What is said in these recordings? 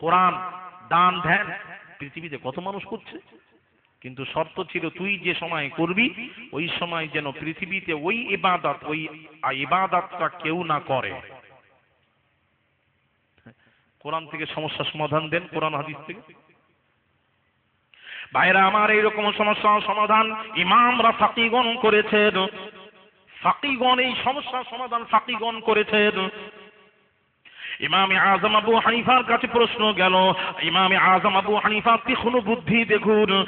কোরআন, দান, ধ্যান, পৃথিবীতে কত মানুষ করছে? কিন্তু শর্ত ছিল, তুই যে সময় করবি, ওই সময় যেন পৃথিবীতে ওই ইবাদত, ওই ইবাদতটা কেউ না করে। কোরআন থেকে সমস্যার সমাধান দেন, কোরআন হাদিস থেকে। বাইরে আমার এইরকম সমস্যার সমাধান ইমামরা ফাকিগণ করেছেন। ফাকিগণ, এই সমস্যার সমাধান ফাকিগণ করেছেন। ইমামে আজম আবু হানিফার কাছে প্রশ্ন গেল, ইমামে আজম আবু হানিফা তীক্ষ্ণ বুদ্ধি? দেখুন,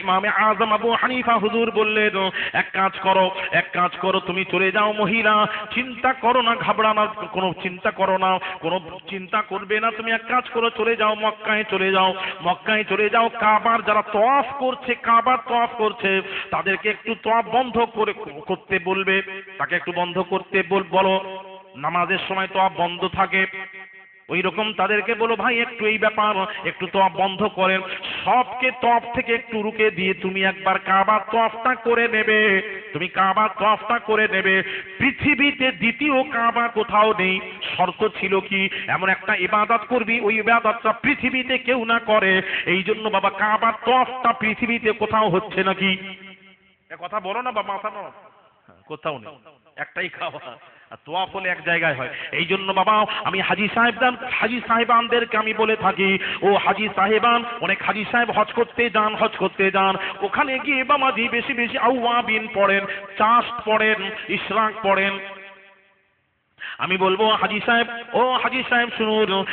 ইমামে আজম আবু হানিফা হুজুর বললেন, এক কাজ করো, এক কাজ করো, তুমি চলে যাও মহিলা, চিন্তা করো না, ঘাবড়ানোর কোনো চিন্তা করো না, কোনো চিন্তা করবে না, তুমি এক কাজ করো, চলে যাও মক্কায়, চলে যাও, মক্কায় চলে যাও, কাবার যারা তফ করছে, কাবার তওয়াফ করছে, তাদেরকে একটু তওয়াফ বন্ধ করে, করতে বলবে, তাকে একটু বন্ধ করতে বল, বলো। নামাজের সময় তো বন্ধ থাকে। ওই রকম তাদেরকে বলো, ভাই, একটু এই ব্যাপার, একটু তো বন্ধ করেন। সবকে তফ থেকে একটু রুকে দিয়ে তুমি একবার কাবা তফটা করে নেবে। তুমি কাবা তফটা করে নেবে। পৃথিবীতে দ্বিতীয় কাবা কোথাও নেই। শর্ত ছিল কি? এমন একটা ইবাদত করবি, ওই ইবাদতটা পৃথিবীতে কেউ না করে। এই জন্য বাবা কাবা তফটা পৃথিবীতে কোথাও হচ্ছে নাকি? কথা বলো না বাবা, মাথা কোথাও নেই। একটাই খাওয়া। আর তোয়াফ এক জায়গায় হয়। এই জন্য বাবা, আমি হাজি সাহেবদান হাজি সাহেবানদেরকে আমি বলে থাকি, ও হাজি সাহেবান, অনেক হাজি সাহেব হজ করতে যান, হজ করতে যান। ওখানে গিয়ে বাবাজি বেশি বেশি আউয়াবিন পড়েন, চাষ পড়েন, ইশরাক পড়েন। আমি বলব, হাজি সাহেব, ও হাজি সাহেব, শুনুন।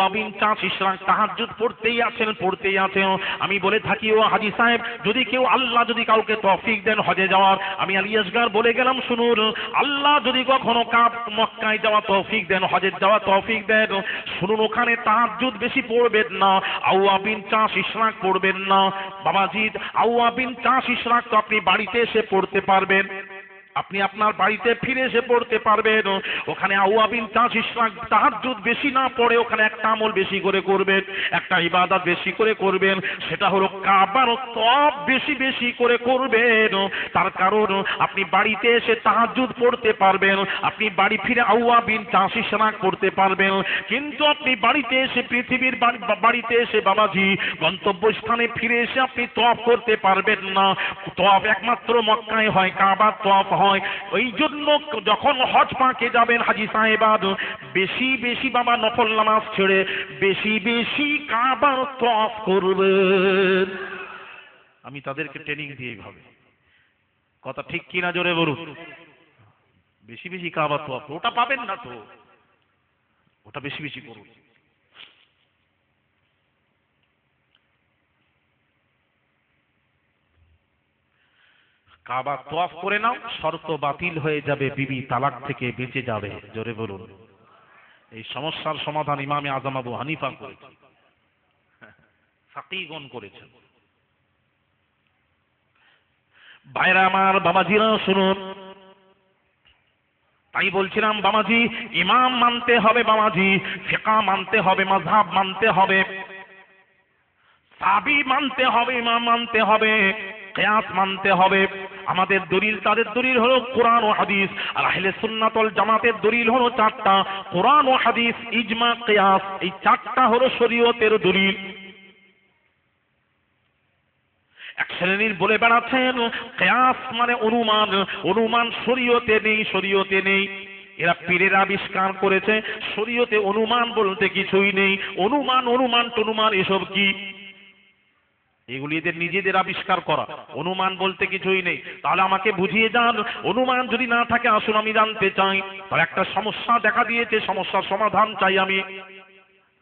আবিন চাষ ইসলাম তাহাজুদ পড়তেই আছেন পড়তেই আছেন। আমি বলে থাকি, ও হাজি সাহেব, যদি কেউ আল্লাহ যদি কাউকে তফিক দেন হজে যাওয়ার, আমি আলী আসগার বলে গেলাম, শুনুন। আল্লাহ যদি কখনো কাপ মক্কায় যাওয়া তৌফিক দেন হজের যাওয়া তৌফিক দেন, শুনুন, ওখানে তাহাজুদ বেশি পড়বেন না। আউয়াবিন চাষ ইসরাক পড়বেন না। বাবাজিদ আউয়াবিন চাষ ইসরাক তো আপনি বাড়িতে এসে পড়তে পারবেন। আপনি আপনার বাড়িতে ফিরে এসে পড়তে পারবেন। ওখানে আউয়াবিন চাষ ইসলাম তাহাজুদ বেশি না পড়ে ওখানে একটা আমল বেশি করে করবেন, একটা ইবাদত বেশি করে করবেন, সেটা হলো কাবার তপ বেশি বেশি করে করবেন। তার কারণ আপনি বাড়িতে এসে তাহাজুদ পড়তে পারবেন, আপনি বাড়ি ফিরে আউয়াবিন চাষ ইসলাম করতে পারবেন। কিন্তু আপনি বাড়িতে এসে পৃথিবীর বাড়ি- বাড়িতে এসে বাবাজি, গন্তব্যস্থানে ফিরে এসে আপনি তপ করতে পারবেন না। তপ একমাত্র মক্কায় হয়, কাবার তপ হয়। ওই জন্য যখন হজ পাকে যাবেন হাজি সাহেবাদ, বেশি বেশি বাবা নফল নামাজ ছেড়ে বেশি বেশি কাবার তপ করবেন। আমি তাদেরকে ট্রেনিং দিয়ে ভাবে কথা ঠিক কিনা জোরে বলুন? বেশি বেশি কাবার তপ ওটা পাবেন না তো? ওটা বেশি বেশি করুন। কাবা তোয়াফ করে নাও, শর্ত বাতিল হয়ে যাবে, বিবি তালাক থেকে বেঁচে যাবে। জোরে বলুন। এই সমস্যার সমাধান ইমামে আজম আবু হানিফা করেছে। ফাকিগণ করেছেন বাইরে আমার বাবাজিরা, শুনুন। তাই বলছিলাম, বাবাজি, ইমাম মানতে হবে বাবাজি, ফেকা মানতে হবে মাঝহাব মানতে হবে। সাবি মানতে হবে, ইমাম মানতে হবে। কেয়াস মানতে হবে। আমাদের দলিল তাদের দলিল হলো কোরআন ও হাদিস, আর আহলে সুন্নাতল জামাতের দলিল হলো চারটা। কোরআন ও হাদিস, ইজমা, কেয়াস, এই চারটা হলো শরীয়তের দলিল। এক শ্রেণির বলে বেড়াচ্ছেন, কেয়াস মানে অনুমান অনুমান শরীয়তে নেই শরীয়তে নেই। এরা পীরের আবিষ্কার করেছে, শরীয়তে অনুমান বলতে কিছুই নেই। অনুমান অনুমান, টনুমান, এসব কি? এগুলি এদের নিজেদের আবিষ্কার করা। অনুমান বলতে কিছুই নেই। তাহলে আমাকে বুঝিয়ে যান, অনুমান যদি না থাকে, আসুন আমি জানতে চাই। তাহলে একটা সমস্যা দেখা দিয়েছে, সমস্যার সমাধান চাই আমি।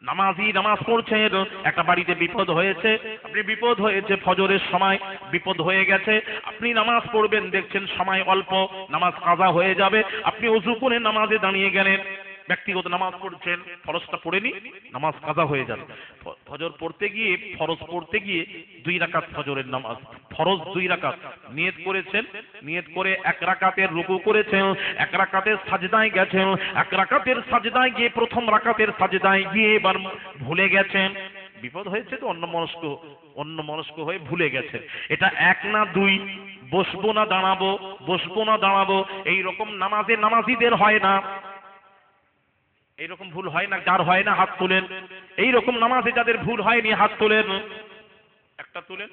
নামাজি নামাজ পড়ছেন, একটা বাড়িতে বিপদ হয়েছে। আপনি বিপদ হয়েছে ফজরের সময়, বিপদ হয়ে গেছে। আপনি নামাজ পড়বেন, দেখছেন সময় অল্প, নামাজ কাজা হয়ে যাবে। আপনি অজু করে নামাজে দাঁড়িয়ে গেলেন। ব্যক্তিগত নামাজ পড়ছেন, ফরজটা পড়ে নি, নামাজ কাজা হয়ে যাবে। ফজর পড়তে গিয়ে, ফরজ পড়তে গিয়ে দুই রাকাত ফজরের নামাজ। ফরজ দুই রাকাত। নিয়ত করেছেন, নিয়ত করে এক রাকাতের রুকু করেছেন, এক রাকাতের সাজদায় গেছেন, এক রাকাতের সাজদায় গিয়ে, প্রথম রাকাতের সাজদায় গিয়ে এবার ভুলে গেছেন। বিপদ হয়েছে তো অন্য মনস্ক অন্য মনস্ক হয়ে ভুলে গেছে এটা এক না দুই, বসবো না দাঁড়াবো, বসবো না দাঁড়াবো এই রকম নামাজে নামাজিদের হয় না। এইরকম ভুল হয় না, যার হয় না হাত তোলেন। এই রকম নামাজে যাদের ভুল হয়নি, হাত তোলেন। একটা তোলেন।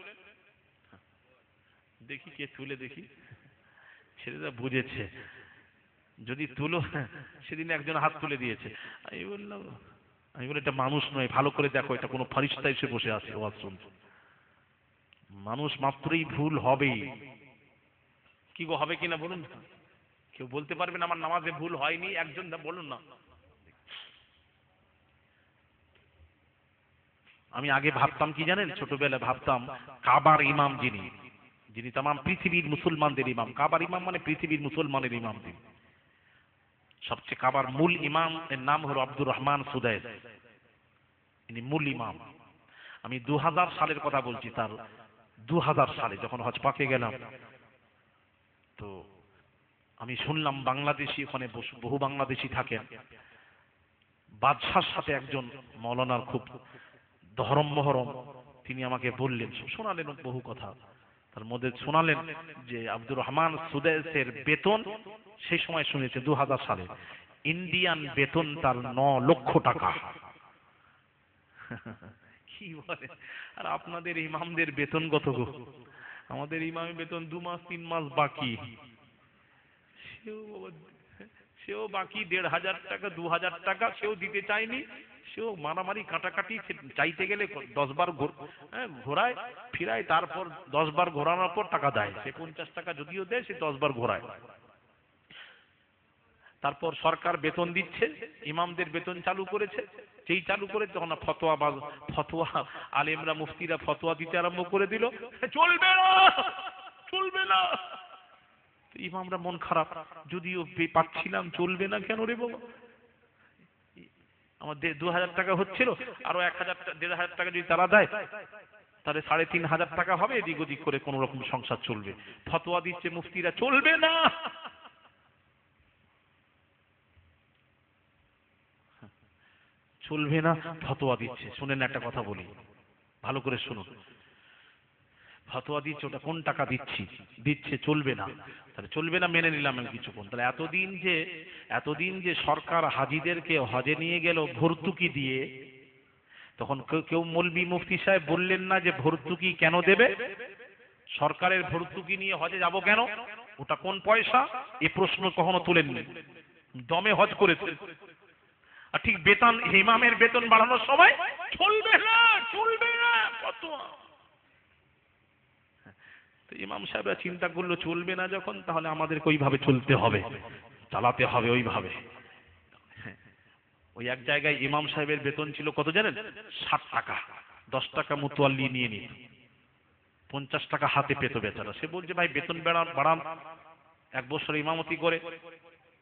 দেখি কে তুলে দেখি। ছেলেরা বুঝেছে। যদি তুলো, সেদিন একজন হাত তুলে দিয়েছে। আমি বললাম, আমি বলি এটা মানুষ নয়, ভালো করে দেখো, এটা কোনো ফারিস্তা এসে বসে আছে মানুষ মাত্রই ভুল হবেই। কি গো, হবে কিনা বলুন কেউ বলতে পারবেন আমার নামাজে ভুল হয়নি, একজন বলুন না। আমি আগে ভাবতাম কি জানেন? ছোটবেলায় ভাবতাম কাবার ইমাম যিনি। যিনি তাম পৃথিবীর মুসলমানদের ইমাম। কাবার ইমাম মানে পৃথিবীর মুসলমানের ইমাম তিনি। সবচেয়ে কাবার মূল ইমাম, এর নাম হলো আব্দুর রহমান সুদাইস ইনি মূল ইমাম। আমি দু হাজার সালের কথা বলছি তার। দু হাজার সালে যখন হজ পাকে গেলাম, তো আমি শুনলাম বাংলাদেশি ওখানে বহু বাংলাদেশি থাকেন। বাদশার সাথে একজন মৌলানার খুব ধরম মহরম, তিনি আমাকে বললেন শোনালেন বহু কথা। তার মধ্যে শোনালেন যে আব্দুর রহমান সুদেশের বেতন সেই সময় শুনেছে দু সালে। ইন্ডিয়ান বেতন তার ন লক্ষ টাকা। কি বলে? আর আপনাদের ইমামদের বেতন কত গো? আমাদের ইমামের বেতন দু মাস, তিন মাস বাকি। সেও সেও বাকি দেড় হাজার টাকা, দু হাজার টাকা সেও দিতে চায়নি। সেও মারামারি কাটাকাটি চাইতে গেলে দশ বার ঘোর- হ্যাঁ, ঘোরায় ফিরায় তারপর দশ বার ঘোরানোর পর টাকা দেয়। সে পঞ্চাশ টাকা যদিও দেয় সে দশ বার ঘোরায়। তারপর সরকার বেতন দিচ্ছে ইমামদের বেতন চালু করেছে। যেই চালু করে তখন ফতোয়া বা ফতোয়া আলেমরা মুফতিরা ফতোয়া দিতে আরম্ভ করে দিল। চলবে না! চলবে না! ইমামরা মন খারাপ। যদিও পাচ্ছিলাম চলবে না কেন রে বাবা? আমার দে- হাজার টাকা হচ্ছিল, আরও এক হাজার দেড় হাজার টাকা যদি তারা দেয়, তাহলে সাড়ে তিন হাজার টাকা হবে, এদিক ওদিক করে কোন রকম সংসার চলবে। ফতোয়া দিচ্ছে মুফতিরা, চলবে না। চলবে না, ফতোয়া দিচ্ছে। শুনেন একটা কথা বলি, ভালো করে শুনুন। ফতোয়া দিচ্ছে, ওটা কোন টাকা দিচ্ছি? দিচ্ছে চলবে না। তাহলে চলবে না, মেনে নিলাম আমি কিছুক্ষণ। তাহলে এতদিন যে এতদিন যে সরকার হাজিদেরকে হজে নিয়ে গেল ভর্তুকি দিয়ে, তখন কেউ মলবি মুফতি সাহেব বললেন না যে ভর্তুকি কেন দেবে? সরকারের ভর্তুকি নিয়ে হজে যাব কেন? ওটা কোন পয়সা? এ প্রশ্ন কখনো তোলেননি। দমে হজ করেছে। আর ঠিক বেতন, ইমামের বেতন বাড়ানোর সময় চলবে না চলবে না কত ইমাম সাহেবরা চিন্তা করল, চলবে না যখন, তাহলে আমাদেরকে ওইভাবে চলতে হবে। চালাতে হবে ওইভাবে। ওই এক জায়গায় ইমাম সাহেবের বেতন ছিল কত জানেন? ষাট টাকা। দশ টাকা মুতোয়াল্লি নিয়ে নিত পঞ্চাশ টাকা হাতে পেত বেচারা সে বলছে, ভাই, বেতন বেড়ান, বাড়ান। এক বছর ইমামতি করে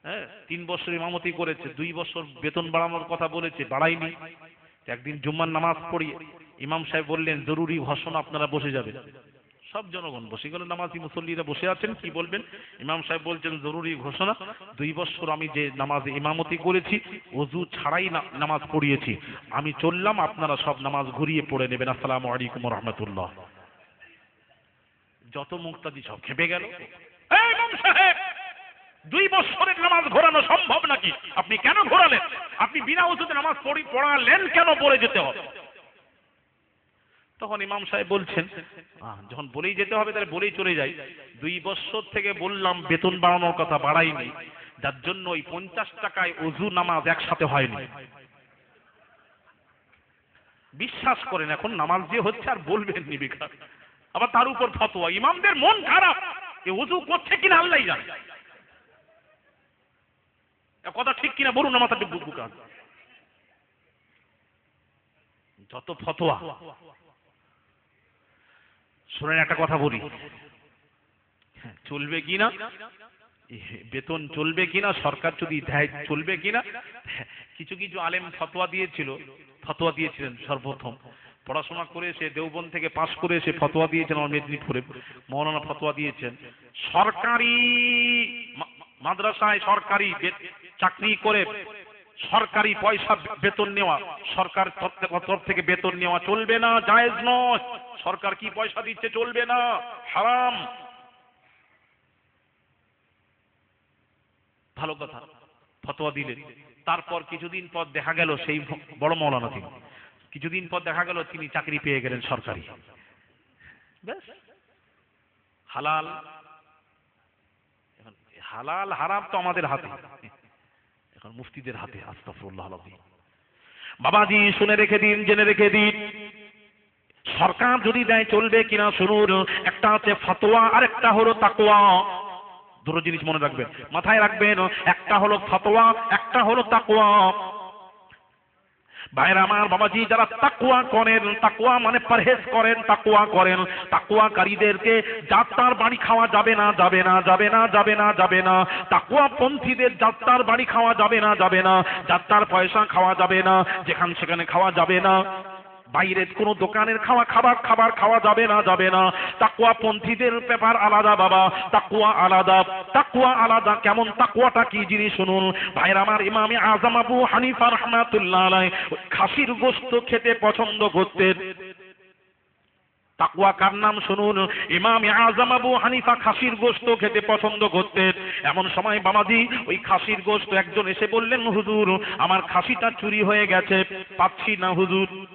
হ্যাঁ তিন বছর ইমামতি করেছে, দুই বছর বেতন বাড়ানোর কথা বলেছে বাড়াইনি একদিন জুম্মার নামাজ পড়ি ইমাম সাহেব বললেন, জরুরি ভাষণ আপনারা বসে যাবেন। সব জনগণ বসে গেল, নামাজি মুসল্লিরা বসে আছেন, কি বলবেন? ইমাম সাহেব বলছেন, জরুরি ঘোষণা, দুই বছর আমি যে নামাজে ইমামতি করেছি, অজু ছাড়াই নামাজ পড়িয়েছি। আমি চললাম, আপনারা সব নামাজ ঘুরিয়ে পড়ে নেবেন। আসসালামু আলাইকুম রহমতুল্লাহ। যত মুক্তাদি সব খেপে গেল। ইমাম সাহেব, দুই বছরের নামাজ ঘোরানো সম্ভব নাকি? আপনি কেন ঘোরালেন? আপনি বিনা ওষুধে নামাজ পড়ি, পড়ালেন কেন পড়ে যেতে হবে? তখন ইমাম সাহেব বলছেন যখন বলেই যেতে হবে তাহলে বলেই চলে যাই। দুই বছর থেকে বললাম, বেতন বাড়ানোর কথা বাড়াইনি। যার জন্য ওই পঞ্চাশ টাকায় অজু নামাজ একসাথে হয়নি। বিশ্বাস করেন, এখন নামাজ যে হচ্ছে আর বলবেন নি বেকার। আবার তার উপর ফতোয়া, ইমামদের মন খারাপ। এ অজু করছে কিনা আল্লাহ জানে। কথা ঠিক কিনা বলুন না মাথাটা বুক বুকান যত ফতোয়া শোনেন একটা কথা বলি। হ্যাঁ, চলবে কিনা বেতন চলবে কিনা সরকার যদি দেয় চলবে কিনা হ্যাঁ, কিছু কিছু আলেম ফতোয়া দিয়েছিল ফতোয়া দিয়েছিলেন সর্বপ্রথম। পড়াশোনা করে এসে দেওবন থেকে পাশ করে এসে ফতোয়া দিয়েছেন আমার মেদিনীপুরে। মৌলানা ফতোয়া দিয়েছেন। সরকারি মাদ্রাসায় সরকারি চাকরি করে সরকারি পয়সা বেতন নেওয়া, সরকার তরফ- থেকে বেতন নেওয়া চলবে না, জায়েজ নয়। সরকার কি পয়সা দিচ্ছে চলবে না, হারাম। ভালো কথা, ফতোয়া দিলেন। তারপর কিছুদিন পর দেখা গেল সেই বড় মৌলানা তিনি। কিছুদিন পর দেখা গেল তিনি চাকরি পেয়ে গেলেন সরকারি। হালাল। হালাল, হারাম তো আমাদের হাতে। এখন মুফতিদের হাতে আস্তাফরুল্লাহ বাবা বাবাজি, শুনে রেখে দিন, জেনে রেখে দিন। সরকার যদি দেয়, চলবে কিনা শুনুন। একটা হচ্ছে ফাতোয়া আর একটা হলো তাকোয়া দুটো জিনিস মনে রাখবেন, মাথায় রাখবেন। একটা হলো ফাতোয়া, একটা হলো তাকোয়া ভাইরা আমার বাবাজি, যারা তাকুয়া করেন তাকুয়া মানে পারহেজ করেন তাকুয়া করেন। তাকুয়াকারীদেরকে যাত্রার বাড়ি খাওয়া যাবে না যাবে না যাবে না যাবে না যাবে না। তাকুয়া পন্থীদের যাত্রার বাড়ি খাওয়া যাবে না যাবে না। যাত্রার পয়সা খাওয়া যাবে না, যেখান সেখানে খাওয়া যাবে না। বাইরের কোনো দোকানের খাওয়া খাবার খাবার খাওয়া যাবে না যাবে না। তাকুয়া পন্থীদের ব্যাপার আলাদা, বাবা। তাকুয়া আলাদা। তাকুয়া আলাদা। কেমন তাকুয়াটা কি জিনিস শুনুন। ভাইরা আমার ইমামে আজম আবু হানিফা রহমাতুল্লাহ আলাই খাসির গোস্ত খেতে পছন্দ করতেন। তাকুয়া কার নাম শুনুন? ইমাম আজম আবু হানিফা খাসির গোস্ত খেতে পছন্দ করতেন। এমন সময় বাবাজি ওই খাসির গোস্ত একজন এসে বললেন, হুজুর, আমার খাসিটা চুরি হয়ে গেছে। পাচ্ছি না, হুজুর।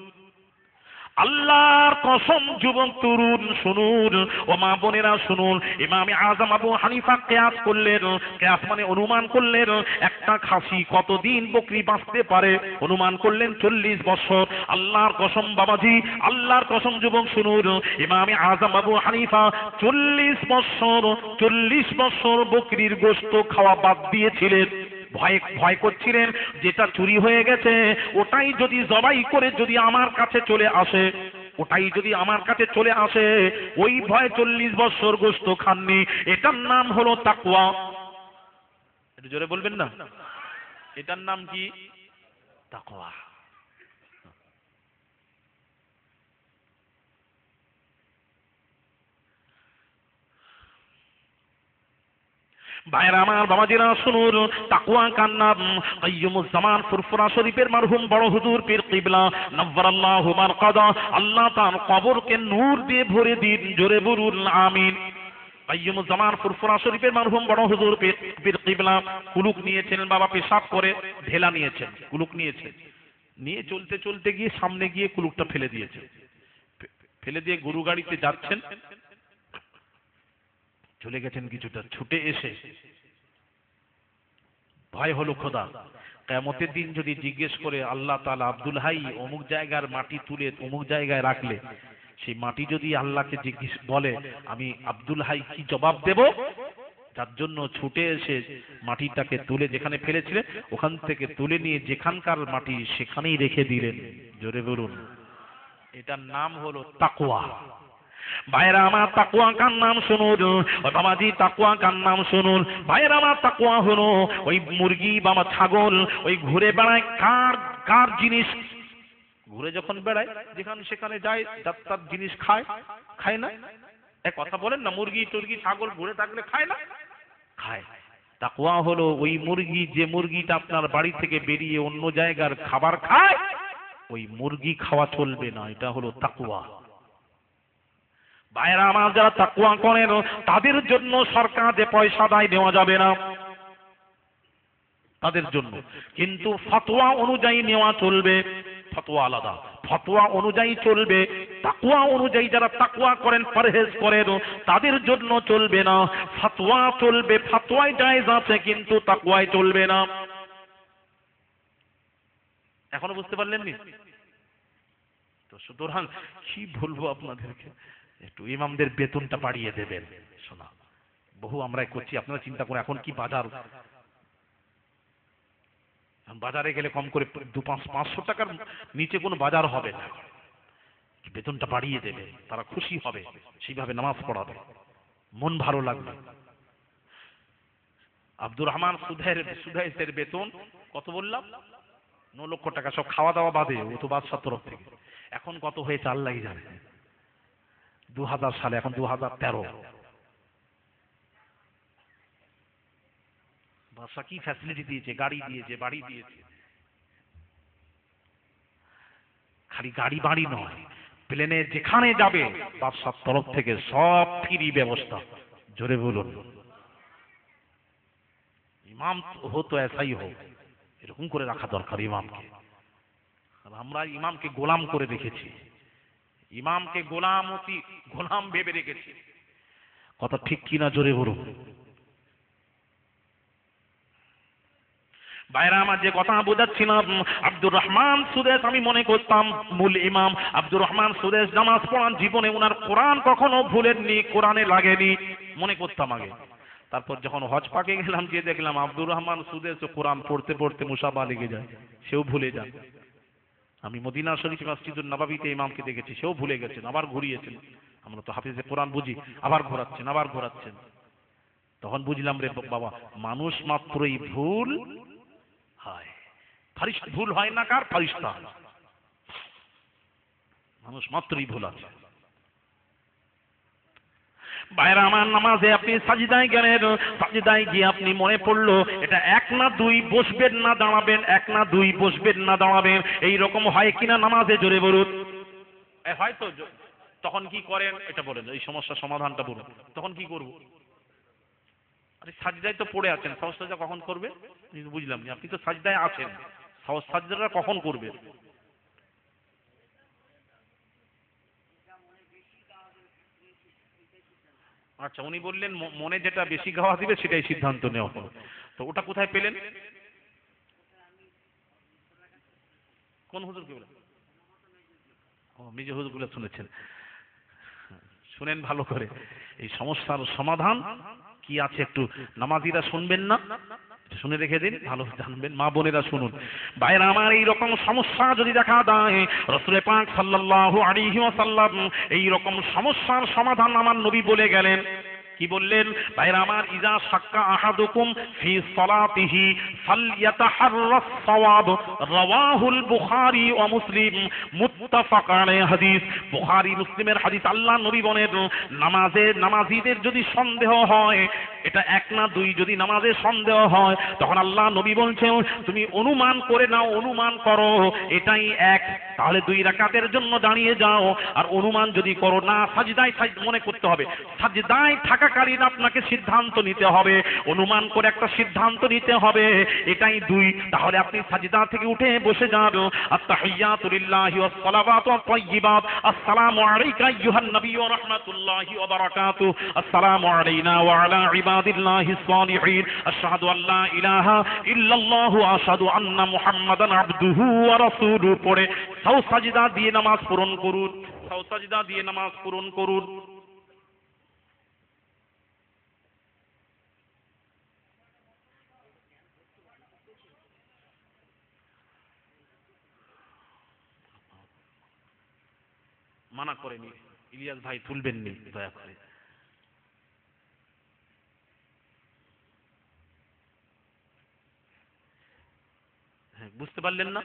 আল্লাহর কসম যুবক, তরুণ শুনুন, ও মা বোনেরা শুনুন, ইমামে আজম আবু হানিফা কেয়াস করলেন, কেয়াস মানে অনুমান করলেন, একটা খাসি কতদিন বকরি বাঁচতে পারে? অনুমান করলেন চল্লিশ বছর। আল্লাহর কসম বাবাজি, আল্লাহর কসম যুবক শুনুন, ইমামে আজম আবু হানিফা চল্লিশ বছর চল্লিশ বছর বকরির গোস্ত খাওয়া বাদ দিয়েছিলেন। ভয় ভয় করছিলেন, যেটা চুরি হয়ে গেছে, ওটাই যদি জবাই করে যদি আমার কাছে চলে আসে, ওটাই যদি আমার কাছে চলে আসে, ওই ভয় চল্লিশ বছর গোস্ত খাননি, এটার নাম হলো তাকুয়া জোরে বলবেন না? এটার নাম কি? তাকুয়া ভাইরা আমার বাবাজিরা, শুনুন তাকুয়া কান্নাম কাইয়ুমুজ্জামান ফুরফুরা শরীফের মারহুম বড় হুজুর পীর কিবলা, নব্বরাল্লাহু মারকাদা আল্লাহ তার কবরকে নূর দিয়ে ভরে দিন, জোরে বলুন, আমিন। কাইয়ুমুজ্জামান ফুরফুরা শরীফের মারহুম বড় হুজুর পীর কিবলা, কুলুক নিয়েছেন, বাবা পেশাব করে ঢেলা নিয়েছেন, কুলুক নিয়েছেন। নিয়ে চলতে চলতে গিয়ে সামনে গিয়ে কুলুকটা ফেলে দিয়েছেন। ফে- ফেলে দিয়ে গরু গাড়িতে যাচ্ছেন। চলে গেছেন কিছুটা ছুটে এসে। ভয় হলো খোদা। কেমতের দিন যদি জিজ্ঞেস করে আল্লাহ তালা আব্দুল হাই অমুক জায়গার মাটি তুলে অমুক জায়গায় রাখলে, সেই মাটি যদি আল্লাহকে জিজ্ঞেস বলে, আমি আব্দুল হাই কি জবাব দেব? যার জন্য ছুটে এসে মাটিটাকে তুলে যেখানে ফেলেছিলেন, ওখান থেকে তুলে নিয়ে যেখানকার মাটি সেখানেই রেখে দিলেন। জোরে বলুন। এটার নাম হলো তাকুয়া ভাইরা আমার তাকুয়া কার নাম শুনুন? ও বাবাজি তাকুয়া কার নাম শুনুন? ভাইরা আমার তাকুয়া হলো ওই মুরগি বা আমার ছাগল, ওই ঘুরে বেড়ায় কার কার জিনিস? ঘুরে যখন বেড়ায়, যেখানে সেখানে যায় তার জিনিস খায় খায় না? এক কথা বলেন না, মুরগি টুরগি ছাগল ঘুরে থাকলে খায় না? খায়। তাকুয়া হলো ওই মুরগি, যে মুরগিটা আপনার বাড়ি থেকে বেরিয়ে অন্য জায়গার খাবার খায়, ওই মুরগি খাওয়া চলবে না, এটা হলো তাকুয়া ভাইরা আমার যারা তাকুয়া করেন, তাদের জন্য সরকার যে পয়সা দায় নেওয়া যাবে না। তাদের জন্য। কিন্তু ফতোয়া অনুযায়ী নেওয়া চলবে, ফতোয়া আলাদা। ফতোয়া অনুযায়ী চলবে তাকুয়া অনুযায়ী যারা তাকুয়া করেন, পরহেজ করেন, তাদের জন্য চলবে না। ফতোয়া চলবে, ফতোয়ায় জায়েজ আছে, কিন্তু তাকুয়ায় চলবে না। এখনও বুঝতে পারলেন নি? তো সুতরাং কি বলব আপনাদেরকে? একটু ইমামদের বেতনটা বাড়িয়ে দেবেন। শোনা, বহু আমরা করছি, আপনারা চিন্তা করে এখন কি বাজার? বাজারে গেলে কম করে দু পাঁচ, পাঁচশো টাকার নিচে কোনো বাজার হবে না। বেতনটা বাড়িয়ে দেবে, তারা খুশি হবে, সেইভাবে নামাজ পড়াবে। মন ভালো লাগবে। আব্দুর রহমান সুধের, সুধাইসের বেতন কত বললাম? ন লক্ষ টাকা, সব খাওয়া দাওয়া বাদে, ও তো বাদশার তরফ থেকে। এখন কত হয়েছে আল্লাহ জানে। দু হাজার সালে, এখন দু হাজার তেরো। বাদশা কি ফ্যাসিলিটি দিয়েছে? গাড়ি দিয়েছে, বাড়ি দিয়েছে। খালি গাড়ি বাড়ি নয় প্লেনে যেখানে যাবে বাদশার তরফ থেকে সব ফ্রি ব্যবস্থা। জোরে বলুন। ইমাম হো তো এসাই হোক, এরকম করে রাখা দরকার ইমামকে। আমরা ইমামকে গোলাম করে রেখেছি ইমামকে গোলামতি গোলাম ভেবে রেখেছে। কথা ঠিক কিনা জোরে বলুন বাইরে আমার যে কথা বোঝাচ্ছিলাম আব্দুর রহমান সুদেশ আমি মনে করতাম মূল ইমাম। আব্দুর রহমান সুদেশ নামাজ পড়ান জীবনে ওনার কোরআন কখনো ভুলেননি কোরআনে লাগেনি মনে করতাম আগে। তারপর যখন হজ পাকে গেলাম গিয়ে দেখলাম আব্দুর রহমান সুদেশ কোরআন পড়তে পড়তে মুসাফা লেগে যায় সেও ভুলে যায়। আমি মদিনা শরীফ মসজিদুল নবাবিতে ইমামকে দেখেছি, সেও ভুলে গেছেন, আবার ঘুরিয়েছেন। আমরা তো হাফিজে কোরআন বুঝি, আবার ঘোরাচ্ছেন আবার ঘোরাচ্ছেন। তখন বুঝলাম রে বাবা, মানুষ মাত্রই ভুল হয়। ভুল হয় না কার? ফারিস্তা মানুষ মাত্রই ভুল আছে। বাইরে আমার নামাজে আপনি সাজিদায় গেলেন, সাজিদায় গিয়ে আপনি মনে পড়ল, এটা এক না দুই বসবেন না দাঁড়াবেন, এক না দুই বসবেন না দাঁড়াবেন এই রকম হয় কিনা নামাজে জোরে বলুন। হয়তো তখন কি করেন, এটা বলেন, এই সমস্যার সমাধানটা বলুন, তখন কি করব? আরে সাজদায় তো পড়ে আছেন সহজ কখন করবে? বুঝলাম আপনি তো সাজদায় আছেন সহজ সাজদাটা কখন করবে আচ্ছা উনি বললেন মনে যেটা বেশি গাওয়া দিবে সেটাই সিদ্ধান্ত নেওয়া হলো তো ওটা কোথায় পেলেন? কোন হুজুরকে বলেন? ও হুজুর হুজুরগুলো শুনেছেন। শুনেন ভালো করে। এই সমস্যার সমাধান কি আছে একটু? নামাজিরা শুনবেন না? শুনে রেখে দিন, ভালো জানবেন। মা বোনেরা শুনুন। বাইরে আমার এই রকম সমস্যা যদি দেখা দেয় রসুলে পাক সাল্লাল্লাহু আলাইহি ওয়াসাল্লাম এই রকম সমস্যার সমাধান আমার নবী বলে গেলেন। কি বললেন? বাইরে আমার, ইজা সাক্কা আহাদুকুম ফি সালাতিহি ফালইয়াতাহাররাস সাওয়াব। রাওয়াহুল বুখারী ওয়া মুসলিম মুত্তাফাক আলাইহি হাদিস। বুখারী, মুসলিমের হাদিস আল্লাহ নবী বলেন, নামাজে, নামাজীদের যদি সন্দেহ হয়, এটা এক না দুই, যদি নামাজে সন্দেহ হয়, তখন আল্লাহ নবী বলছেন, তুমি অনুমান করে নাও, অনুমান করো। এটাই এক। তাহলে দুই রাকাতের জন্য দাঁড়িয়ে যাও। আর অনুমান যদি করো, না, সাজদায় সাজ- মনে করতে হবে। সাজদায় থাকাকালীন আপনাকে সিদ্ধান্ত নিতে হবে। অনুমান করে একটা সিদ্ধান্ত নিতে হবে। এটাই দুই। তাহলে আপনি সাজদা থেকে উঠে বসে যান। আত্তাহিয়াতু লিল্লাহি ওয়াস ওয়াত তাইয়্যিবাত। আসসালামু আলাইকা আইয়ুহান নবী ওয়া রাহমাতুল্লাহি ওয়া বারাকাতুহু আসসালামু আলাইনা ওয়া আলা ইবাদিল্লাহিস সালিহিন আশহাদু আল্লা ইলাহা ইল্লাল্লাহু ওয়া আশহাদু আন্না মুহাম্মাদান আবদুহু ওয়া রাসূলুহু। পড়ে সাউ সাজদা দিয়ে নামাজ পূরণ করুন। সাউ সাজদা দিয়ে নামাজ পূরণ করুন। মানা করেনি ইলিয়াস ভাই তুলবেন নি, দয়া করে। হ্যাঁ বুঝতে পারলেন না?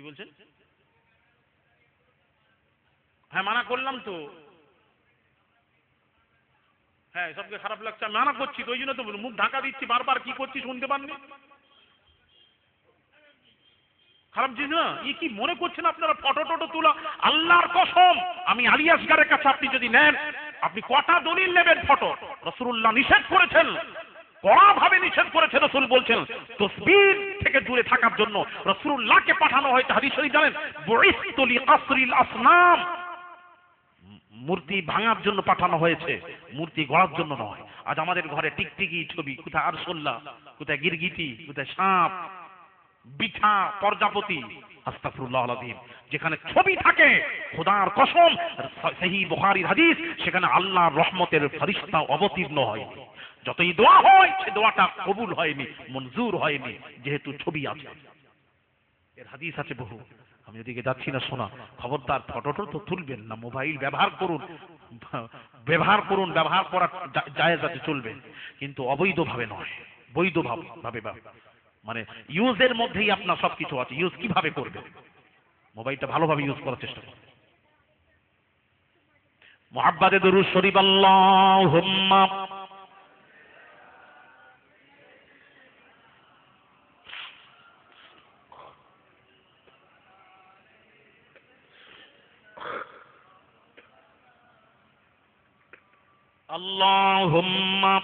কি বলছেন? হ্যাঁ মানা করলাম তো। হ্যাঁ সবকে খারাপ লাগছে, আমি মানা করছি তো, ওই জন্য তো মুখ ঢাকা দিচ্ছি, বারবার কি করছি শুনতে পাননি। খারাপ জিনিস না, ই কি মনে করছেন আপনারা, ফটো টটো তোলা, আল্লাহর কসম, আমি আলিয়াসগারের কাছে আপনি যদি নেন, আপনি কটা দলিল নেবেন ফটো? রসুল্লাহ নিষেধ করেছেন। কড়া ভাবে নিষেধ করেছে রসুল বলছেন, তসবির থেকে দূরে থাকার জন্য রসুল্লাহকে পাঠানো হয় হাদিস শরীফ জানেন বরিস্তলি আসরিল আসনাম। মূর্তি ভাঙার জন্য পাঠানো হয়েছে, মূর্তি গড়ার জন্য নয়। আজ আমাদের ঘরে টিকটিকি ছবি, কোথায় আরশোল্লা, কোথায় গিরগিটি, কোথায় সাপ, বিছা আলাদিম যেখানে ছবি থাকে, খোদার কসম সেই বুখারীর হাদিস, সেখানে আল্লাহর রহমতের ফরিস্তা অবতীর্ণ হয়নি। যতই দোয়া হয়, সে দোয়াটা কবুল হয়নি, মঞ্জুর হয়নি, যেহেতু ছবি আছে। এর হাদিস আছে বহু। আমি ওদিকে যাচ্ছি না, শোনা। খবরদার ফটোটো তো তুলবেন না, মোবাইল ব্যবহার করুন। ব্যবহার করুন, ব্যবহার করা জায়েজ আছে, চলবে। কিন্তু অবৈধভাবে নয় বৈধ ভাবে। মানে ইউজের মধ্যেই আপনার সবকিছু আছে। ইউজ কীভাবে করবেন? মোবাইলটা ভালোভাবে ইউজ করার চেষ্টা করুন। মোহাব্বাদে দরুদ শরীফ, আল্লাহুম্মা اللهم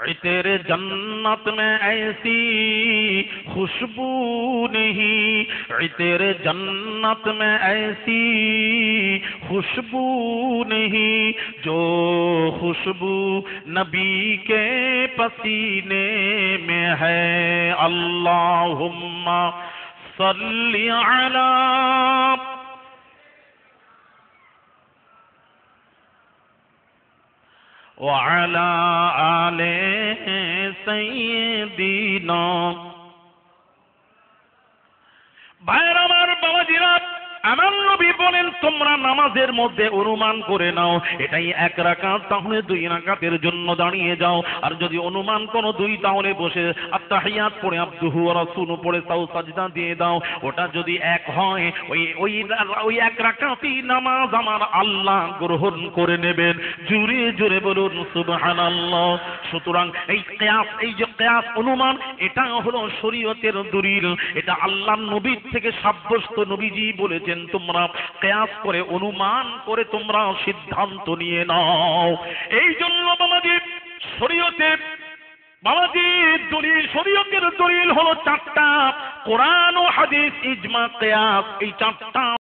عطر جنت میں ایسی خوشبو نہیں۔ عطر جنت میں ایسی خوشبو نہیں۔ جو خوشبو نبی کے پسینے میں ہے۔ اللہم صلی علی وعلى آل سيدنا ভাইয়ের আমার বাবাজিরা আমার নবী বলেন, তোমরা নামাজের মধ্যে অনুমান করে নাও। এটাই এক রাকাত, তাহলে দুই রাকাতের জন্য দাঁড়িয়ে যাও। আর যদি অনুমান করো দুই, তাহলে বসে আত্মাহিয়াত পড়ে, আব্দুহু রাসূলু পড়ে তাও সাজদা দিয়ে দাও। ওটা যদি এক হয়, ওই ওই ওই এক রাকাতই নামাজ আমার আল্লাহ গ্রহণ করে নেবেন। জুড়ে জুড়ে বলুন, সুবহানাল্লাহ। সুতরাং এই কিয়াস, এই যে কিয়াস অনুমান, এটা হলো শরীয়তের দলিল। এটা আল্লাহ নবীর থেকে সাব্যস্ত নবীজি বলেছেন, তোমরা কেয়াস করে অনুমান করে তোমরা সিদ্ধান্ত নিয়ে নাও। এই জন্য বাবাজি শরীয়তে বাবাজি, দলিল, শরীয়তের দলিল হলো চারটা। কোরআন ও হাদিস, ইজমা, কেয়াস, এই চারটা